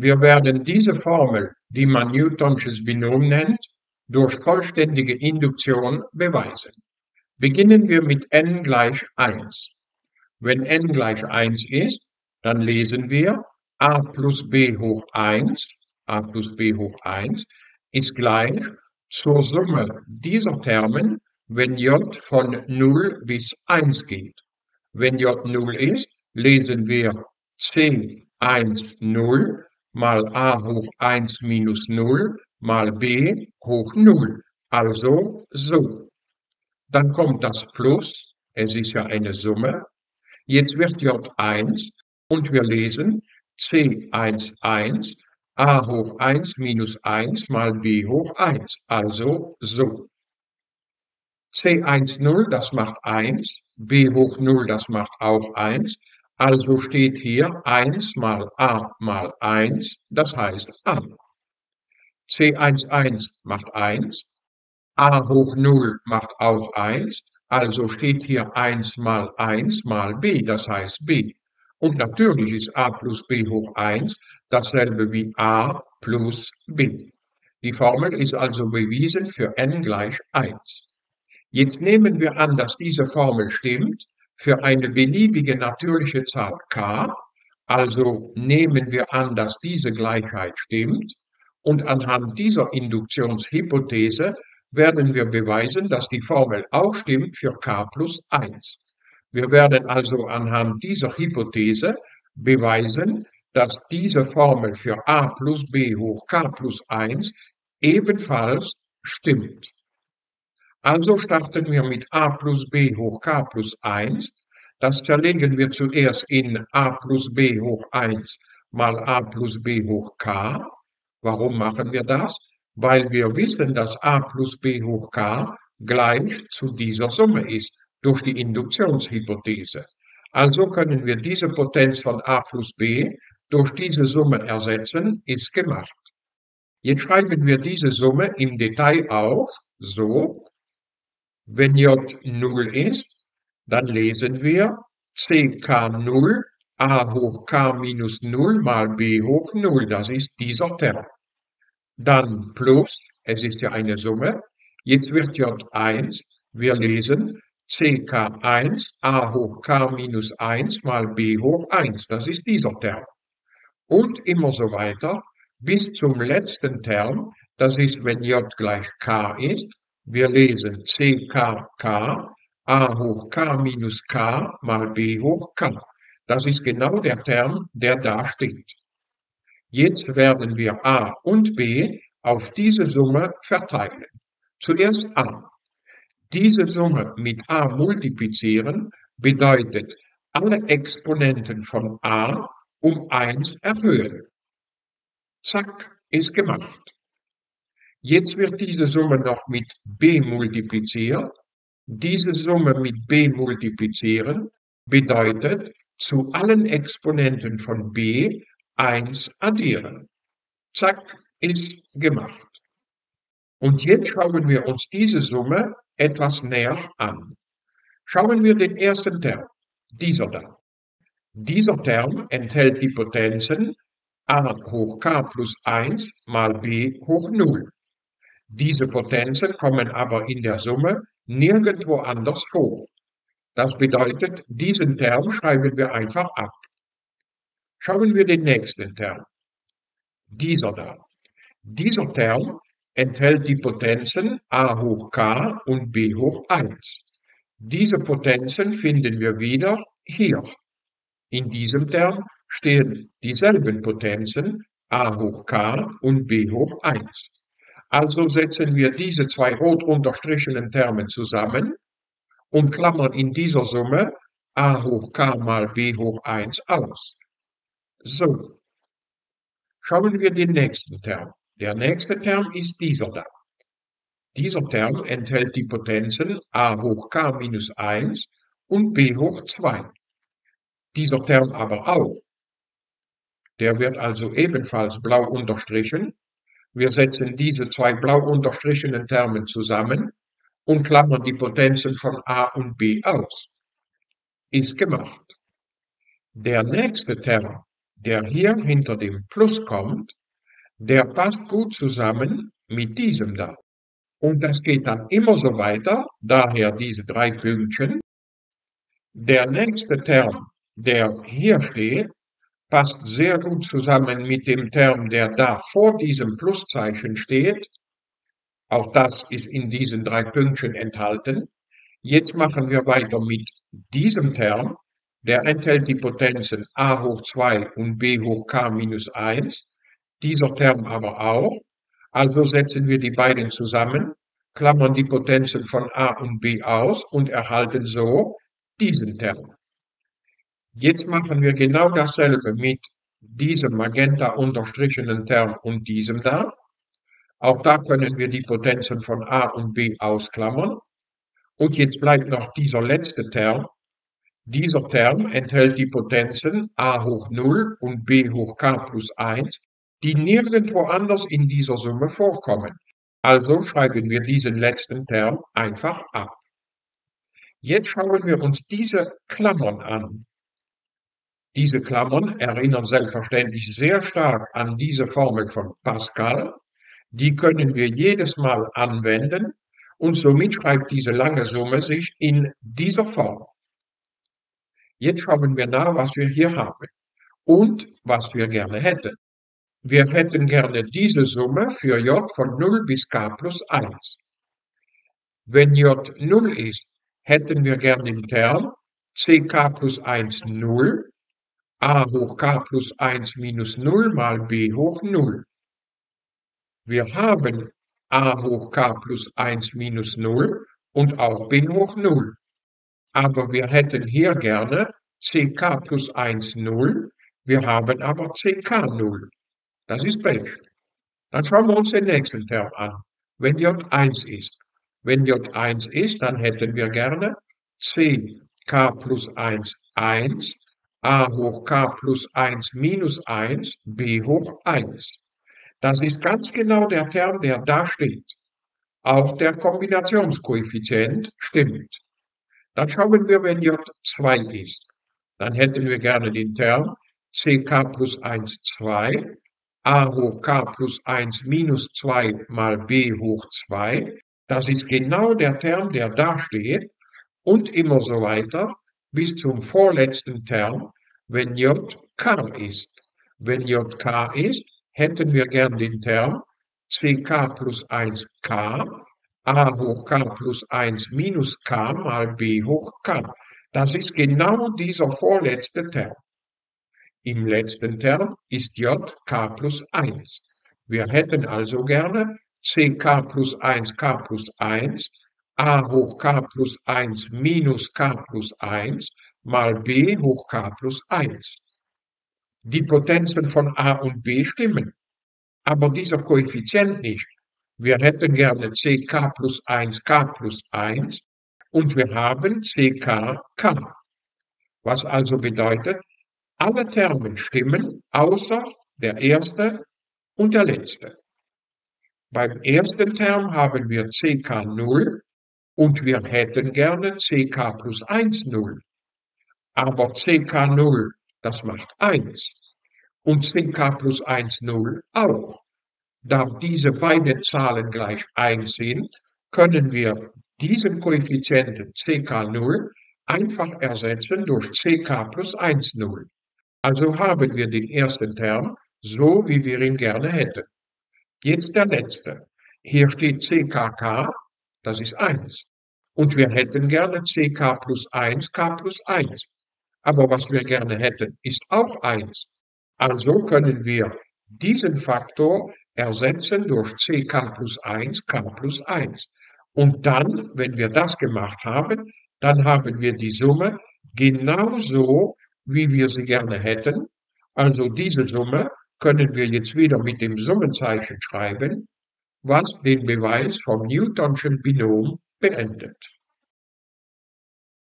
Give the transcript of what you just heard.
Wir werden diese Formel, die man Newtonsches Binom nennt, durch vollständige Induktion beweisen. Beginnen wir mit n gleich 1. Wenn n gleich 1 ist, dann lesen wir a plus b hoch 1, a plus b hoch 1 ist gleich zur Summe dieser Termen, wenn j von 0 bis 1 geht. Wenn j 0 ist, lesen wir c1 0 mal a hoch 1 minus 0 mal b hoch 0, also so. Dann kommt das Plus, es ist ja eine Summe. Jetzt wird j1 und wir lesen c11 a hoch 1 minus 1 mal b hoch 1, also so. C10, das macht 1, b hoch 0, das macht auch 1, also steht hier 1 mal a mal 1, das heißt a. C11 macht 1, a hoch 0 macht auch 1, also steht hier 1 mal 1 mal b, das heißt b. Und natürlich ist a plus b hoch 1 dasselbe wie a plus b. Die Formel ist also bewiesen für n gleich 1. Jetzt nehmen wir an, dass diese Formel stimmt für eine beliebige natürliche Zahl k, also nehmen wir an, dass diese Gleichheit stimmt, und anhand dieser Induktionshypothese werden wir beweisen, dass die Formel auch stimmt für k plus 1. Wir werden also anhand dieser Hypothese beweisen, dass diese Formel für a plus b hoch k plus 1 ebenfalls stimmt. Also starten wir mit a plus b hoch k plus 1. Das zerlegen wir zuerst in a plus b hoch 1 mal a plus b hoch k. Warum machen wir das? Weil wir wissen, dass a plus b hoch k gleich zu dieser Summe ist, durch die Induktionshypothese. Also können wir diese Potenz von a plus b durch diese Summe ersetzen, ist gemacht. Jetzt schreiben wir diese Summe im Detail auf, so, wenn j 0 ist, dann lesen wir ck0 a hoch k minus 0 mal b hoch 0, das ist dieser Term. Dann plus, es ist ja eine Summe, jetzt wird j1, wir lesen ck1 a hoch k minus 1 mal b hoch 1, das ist dieser Term. Und immer so weiter bis zum letzten Term, das ist, wenn j gleich k ist, wir lesen ckk a hoch k minus k mal b hoch k. Das ist genau der Term, der da steht. Jetzt werden wir a und b auf diese Summe verteilen. Zuerst a. Diese Summe mit a multiplizieren bedeutet alle Exponenten von a um 1 erhöhen. Zack, ist gemacht. Jetzt wird diese Summe noch mit b multipliziert. Diese Summe mit b multiplizieren bedeutet zu allen Exponenten von b 1 addieren. Zack, ist gemacht. Und jetzt schauen wir uns diese Summe etwas näher an. Schauen wir den ersten Term, dieser da. Dieser Term enthält die Potenzen a hoch k plus 1 mal b hoch 0. Diese Potenzen kommen aber in der Summe nirgendwo anders vor. Das bedeutet, diesen Term schreiben wir einfach ab. Schauen wir den nächsten Term. Dieser da. Dieser Term enthält die Potenzen a hoch k und b hoch 1. Diese Potenzen finden wir wieder hier. In diesem Term stehen dieselben Potenzen a hoch k und b hoch 1. Also setzen wir diese zwei rot unterstrichenen Termen zusammen und klammern in dieser Summe a hoch k mal b hoch 1 aus. So. Schauen wir den nächsten Term. Der nächste Term ist dieser da. Dieser Term enthält die Potenzen a hoch k minus 1 und b hoch 2. Dieser Term aber auch. Der wird also ebenfalls blau unterstrichen wir setzen diese zwei blau unterstrichenen Termen zusammen und klammern die Potenzen von a und b aus. Ist gemacht. Der nächste Term, der hier hinter dem Plus kommt, der passt gut zusammen mit diesem da. Und das geht dann immer so weiter, daher diese drei Pünktchen. Der nächste Term, der hier steht, passt sehr gut zusammen mit dem Term, der da vor diesem Pluszeichen steht. Auch das ist in diesen drei Pünktchen enthalten. Jetzt machen wir weiter mit diesem Term. Der enthält die Potenzen a hoch 2 und b hoch k minus 1. Dieser Term aber auch. Also setzen wir die beiden zusammen, klammern die Potenzen von a und b aus und erhalten so diesen Term. Jetzt machen wir genau dasselbe mit diesem magenta unterstrichenen Term und diesem da. Auch da können wir die Potenzen von a und b ausklammern. Und jetzt bleibt noch dieser letzte Term. Dieser Term enthält die Potenzen a hoch 0 und b hoch k plus 1, die nirgendwo anders in dieser Summe vorkommen. Also schreiben wir diesen letzten Term einfach ab. Jetzt schauen wir uns diese Klammern an. Diese Klammern erinnern selbstverständlich sehr stark an diese Formel von Pascal. Die können wir jedes Mal anwenden und somit schreibt diese lange Summe sich in dieser Form. Jetzt schauen wir nach, was wir hier haben und was wir gerne hätten. Wir hätten gerne diese Summe für j von 0 bis k plus 1. Wenn j 0 ist, hätten wir gerne den Term ck plus 1 0 a hoch k plus 1 minus 0 mal b hoch 0. Wir haben a hoch k plus 1 minus 0 und auch b hoch 0. Aber wir hätten hier gerne ck plus 1 0, wir haben aber ck 0. Das ist Pech. Dann schauen wir uns den nächsten Term an. Wenn j 1 ist. Wenn j 1 ist, dann hätten wir gerne ck plus 1 1 a hoch k plus 1 minus 1 b hoch 1. Das ist ganz genau der Term, der da steht. Auch der Kombinationskoeffizient stimmt. Dann schauen wir, wenn j 2 ist. Dann hätten wir gerne den Term ck plus 1 2, a hoch k plus 1 minus 2 mal b hoch 2. Das ist genau der Term, der da steht. Und immer so weiter bis zum vorletzten Term, wenn J K ist. Wenn J K ist, hätten wir gern den Term ck plus 1k, a hoch k plus 1 minus k mal b hoch k. Das ist genau dieser vorletzte Term. Im letzten Term ist j k plus 1. Wir hätten also gerne ck plus 1k plus 1 a hoch k plus 1 minus k plus 1 mal b hoch k plus 1. Die Potenzen von a und b stimmen, aber dieser Koeffizient nicht. Wir hätten gerne ck plus 1 k plus 1 und wir haben ck k. Was also bedeutet, alle Termen stimmen, außer der erste und der letzte. Beim ersten Term haben wir ck 0 und wir hätten gerne ck plus 1 0. Aber ck 0, das macht 1. Und ck plus 1 0 auch. Da diese beiden Zahlen gleich 1 sind, können wir diesen Koeffizienten ck 0 einfach ersetzen durch ck plus 1 0. Also haben wir den ersten Term so, wie wir ihn gerne hätten. Jetzt der letzte. Hier steht ckk das ist 1. Und wir hätten gerne ck plus 1, k plus 1. Aber was wir gerne hätten, ist auch 1. Also können wir diesen Faktor ersetzen durch ck plus 1, k plus 1. Und dann, wenn wir das gemacht haben, dann haben wir die Summe genauso, wie wir sie gerne hätten. Also diese Summe können wir jetzt wieder mit dem Summenzeichen schreiben was den Beweis vom Newtonschen Binom beendet.